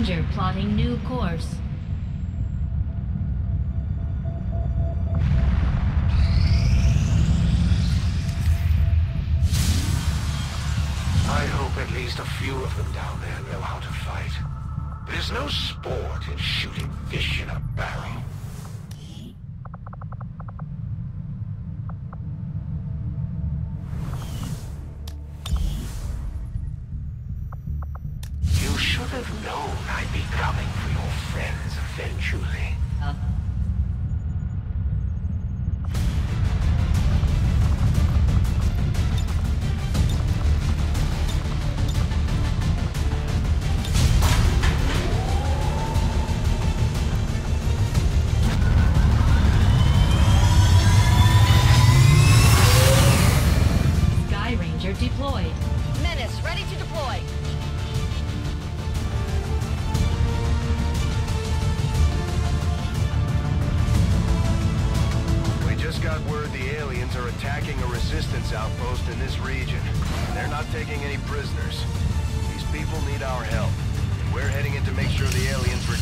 Avenger plotting new course. I hope at least a few of them down there know how to fight. There's no sport in shooting fish in a barrel. Should have known I'd be coming for your friends eventually. Uh,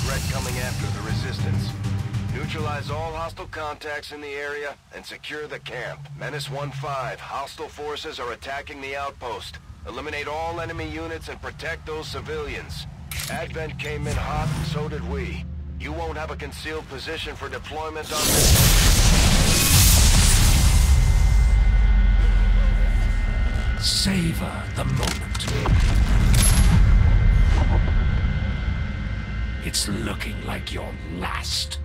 regret coming after the resistance. Neutralize all hostile contacts in the area and secure the camp. Menace 1-5, hostile forces are attacking the outpost. Eliminate all enemy units and protect those civilians. Advent came in hot, so did we. You won't have a concealed position for deployment on this... Savor the moment. It's looking like your last.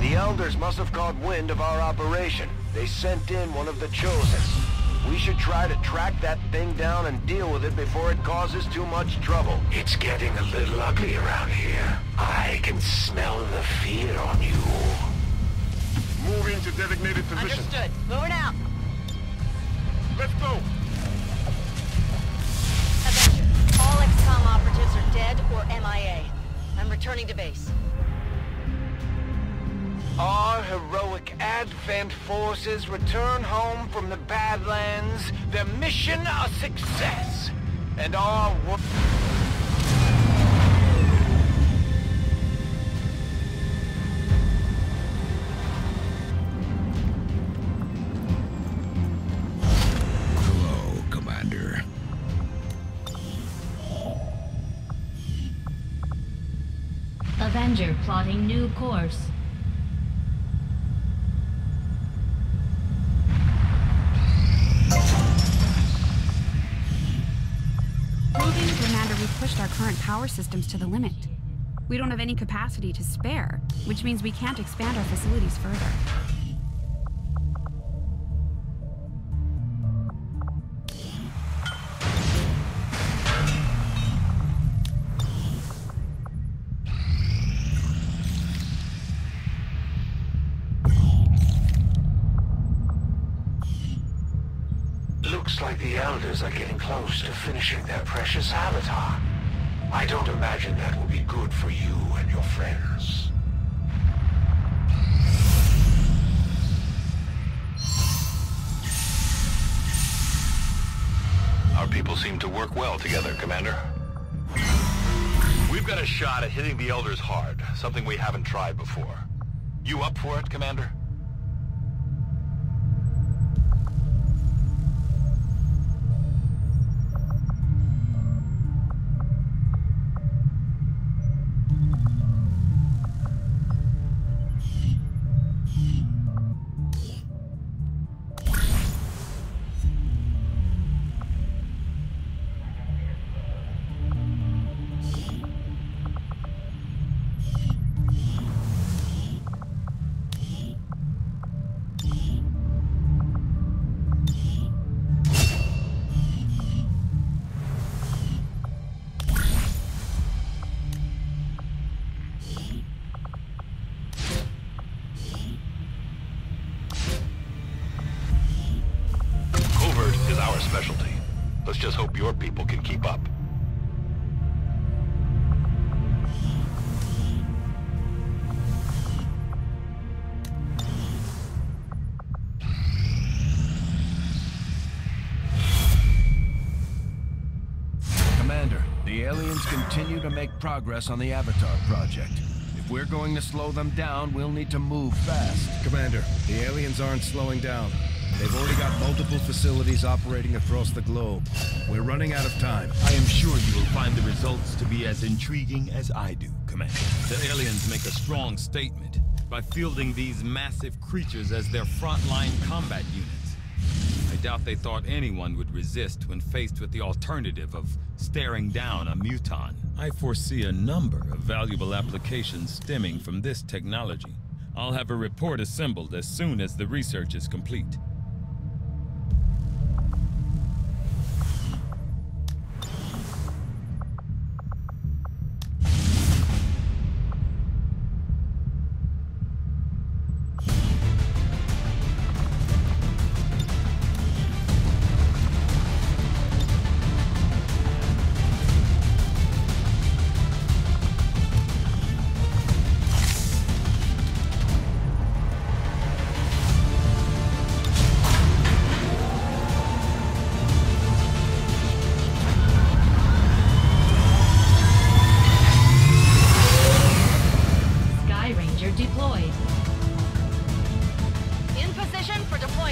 The Elders must have caught wind of our operation. They sent in one of the Chosen. We should try to track that thing down and deal with it before it causes too much trouble. It's getting a little ugly around here. I can smell the fear on you. Moving to designated position. Understood. Moving out. Let's go. All XCOM operatives are dead or MIA. I'm returning to base. Our heroic Advent forces return home from the Badlands, their mission a success. And our Avenger plotting new course. Proving, Commander, we've pushed our current power systems to the limit. We don't have any capacity to spare, which means we can't expand our facilities further. Looks like the Elders are getting close to finishing their precious avatar. I don't imagine that will be good for you and your friends. Our people seem to work well together, Commander. We've got a shot at hitting the Elders hard, something we haven't tried before. You up for it, Commander? keep up. Commander, the aliens continue to make progress on the Avatar project. If we're going to slow them down, we'll need to move fast. Commander, the aliens aren't slowing down. They've already got multiple facilities operating across the globe. We're running out of time. I am sure you will find the results to be as intriguing as I do, Commander. The aliens make a strong statement by fielding these massive creatures as their frontline combat units. I doubt they thought anyone would resist when faced with the alternative of staring down a muton. I foresee a number of valuable applications stemming from this technology. I'll have a report assembled as soon as the research is complete.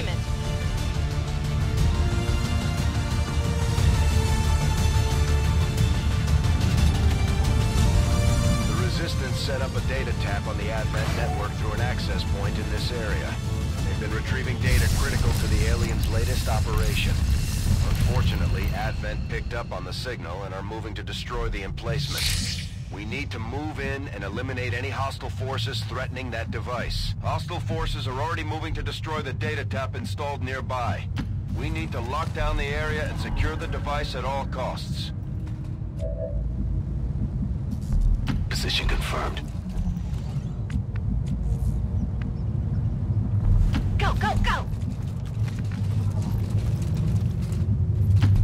The Resistance set up a data tap on the Advent network through an access point in this area. They've been retrieving data critical to the aliens' latest operation. Unfortunately, Advent picked up on the signal and are moving to destroy the emplacement. We need to move in and eliminate any hostile forces threatening that device. Hostile forces are already moving to destroy the data tap installed nearby. We need to lock down the area and secure the device at all costs. Position confirmed. Go, go, go!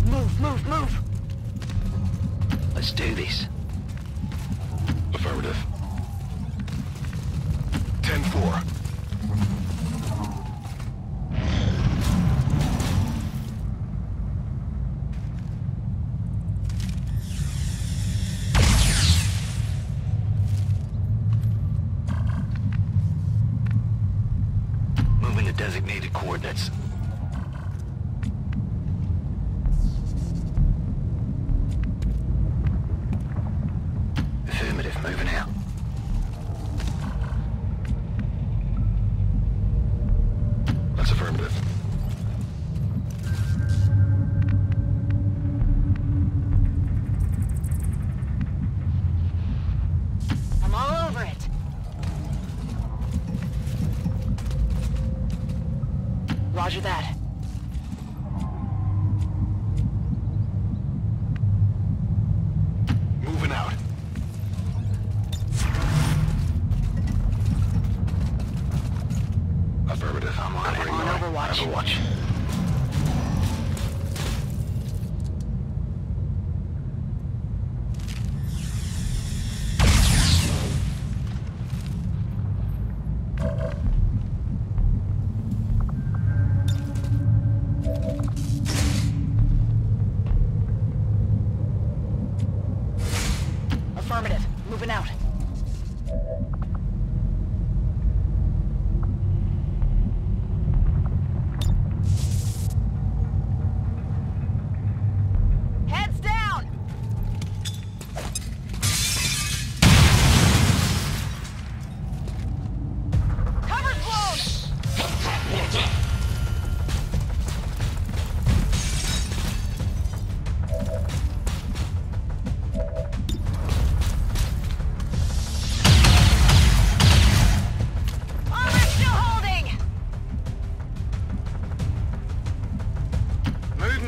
Move, move, move! Let's do this. Affirmative. 10-4. Affirmative.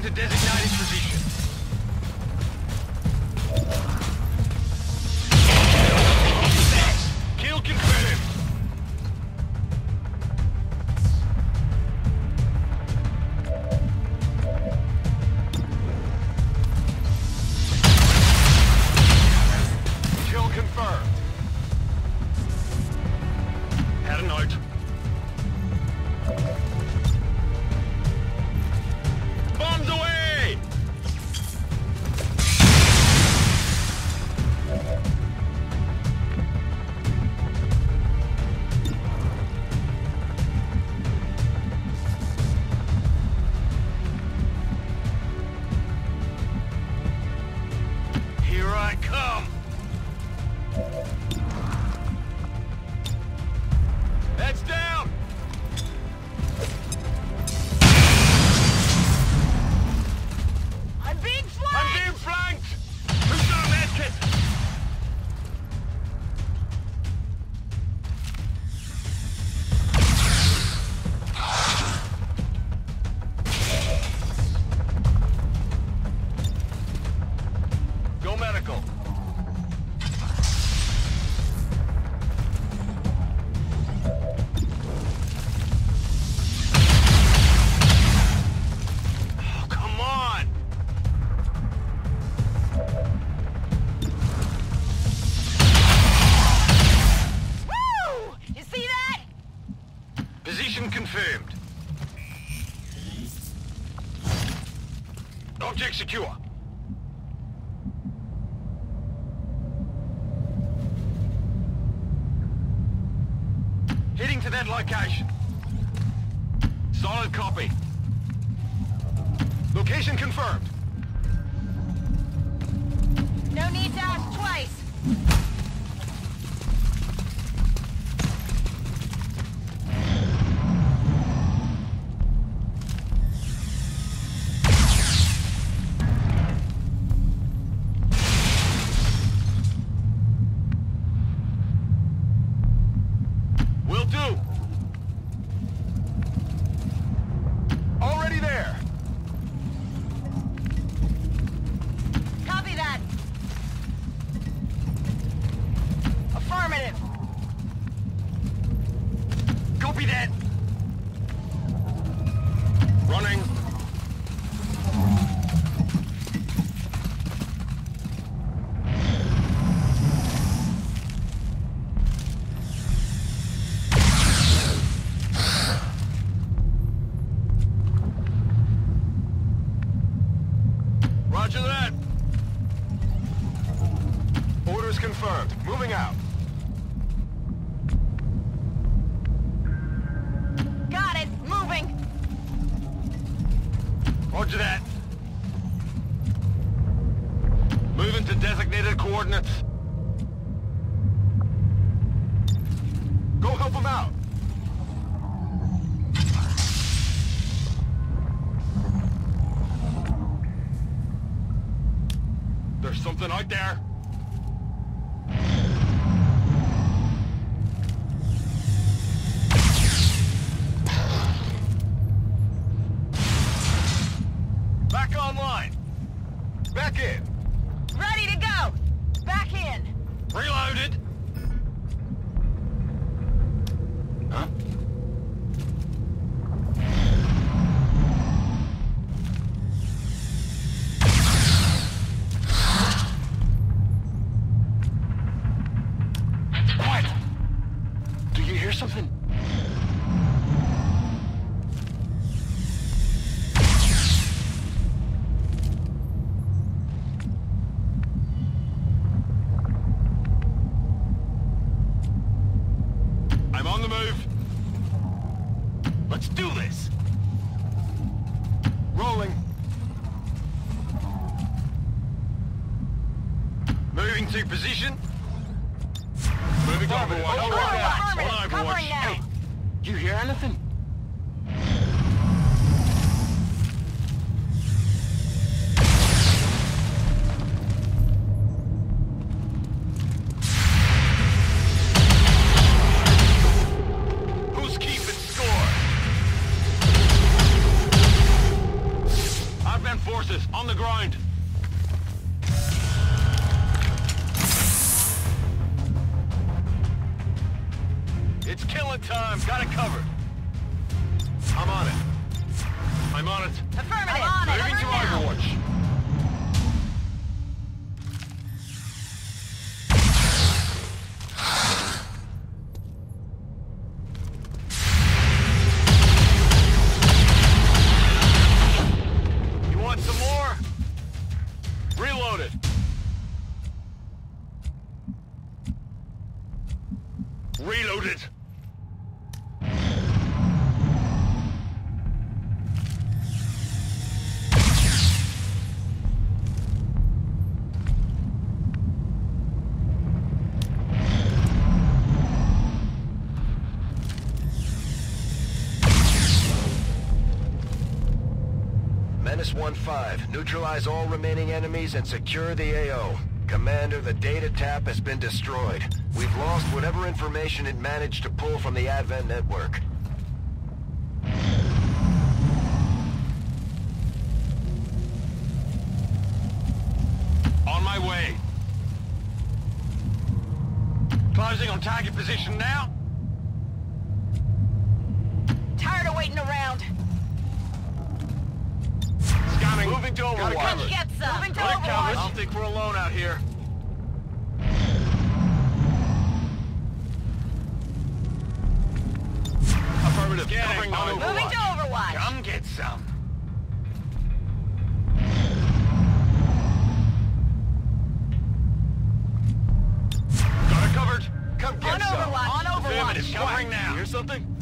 To designated position. Secure. Let's do this. Rolling. Moving to position. Moving to Overwatch. Overwatch. Covering Overwatch. now. Hey, you hear anything? Who's It's killing time. Got it covered. I'm on it. I'm on it. Affirmative. I'm on Moving it. to Cover now. Overwatch. Menace 1-5, neutralize all remaining enemies and secure the AO. Commander, the data tap has been destroyed. We've lost whatever information it managed to pull from the Advent network. On my way. Closing on target position now. Moving to overwatch. Come get some. Moving to overwatch. I don't think we're alone out here. Affirmative. Get Covering on overwatch. Moving to overwatch. Come get some. Got it covered. Come get on some. Overwatch. On overwatch. Covering now. Hear something?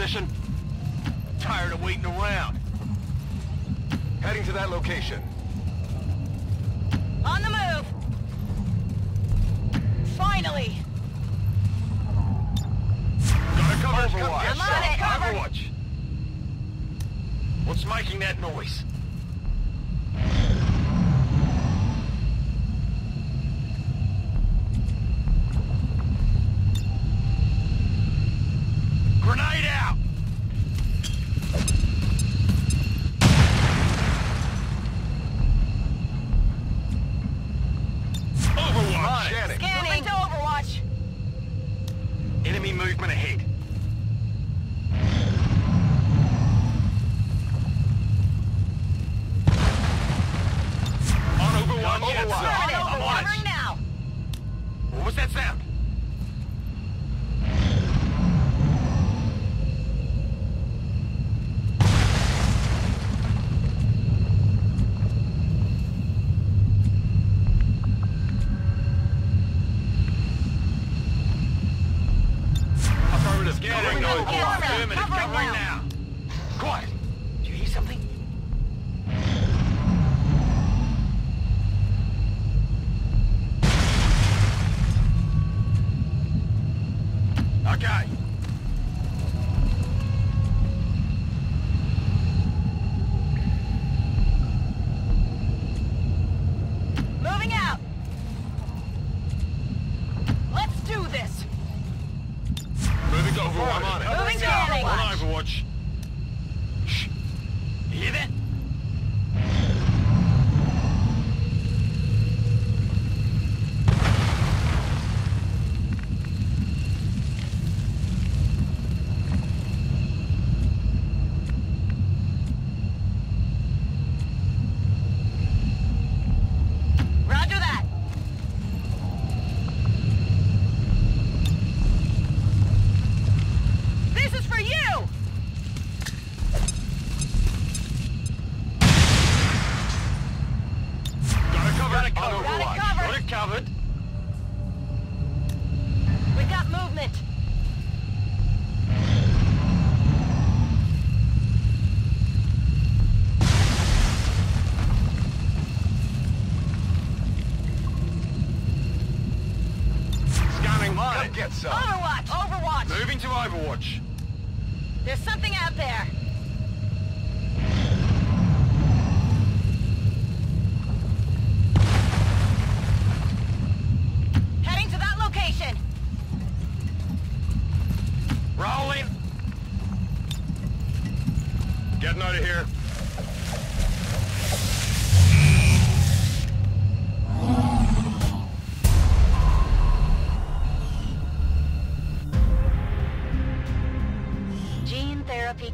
position? Tired of waiting around. Heading to that location. On the move! Finally! Got a cover Overwatch! I'm on it! Overwatch! What's making that noise? FFM.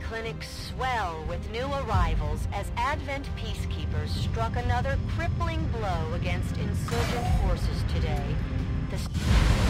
clinics swell with new arrivals as Advent peacekeepers struck another crippling blow against insurgent forces today. The